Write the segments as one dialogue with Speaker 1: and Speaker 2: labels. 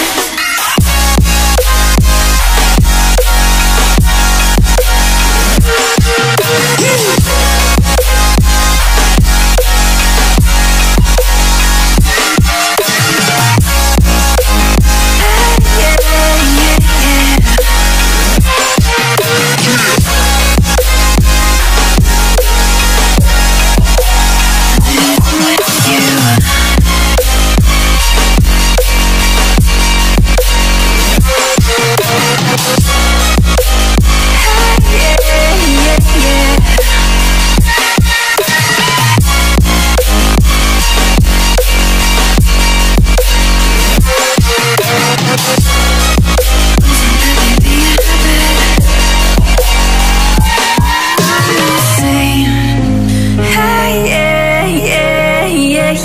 Speaker 1: Yeah.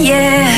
Speaker 1: yeah.